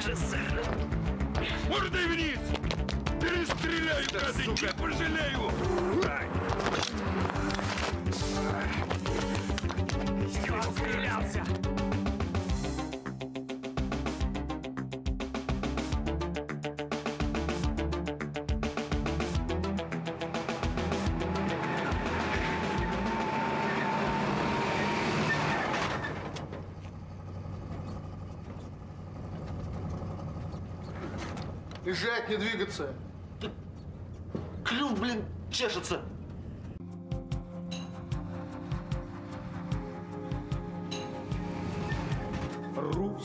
же, сэр. Мордой вниз! Перестреляю, да, гады, не пожалею! Все, отстрелялся! Лежать, не двигаться. Клюв, блин, чешется. Рус.